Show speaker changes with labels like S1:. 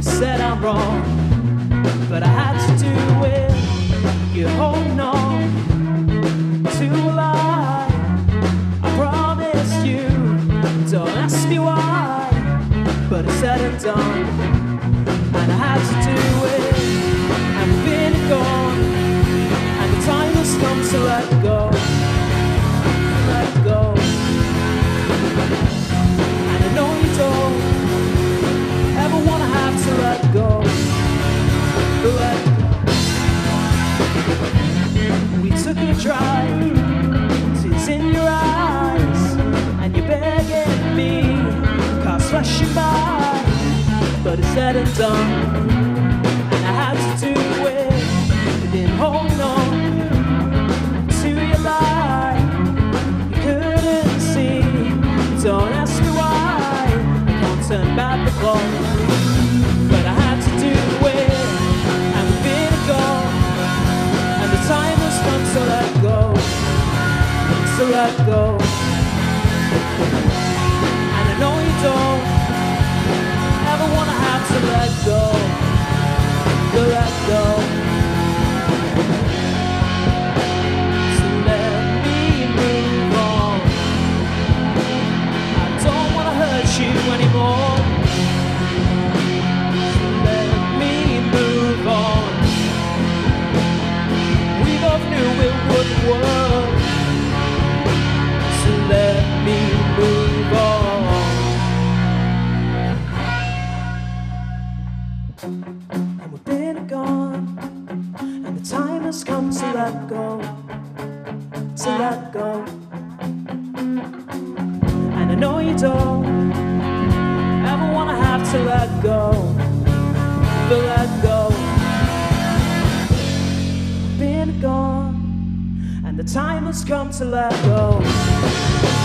S1: You said I'm wrong, but I had to do it. You're holding on to a lie. I promised you, don't ask me why, but it's said and done, and I had to do it. try. Tears in your eyes, and you're begging me. Cars flashing by, but it's said and done. let go. has come, so let go, so let go. And I know you don't ever wanna have to let go, but let go. Been gone, and the time has come to let go.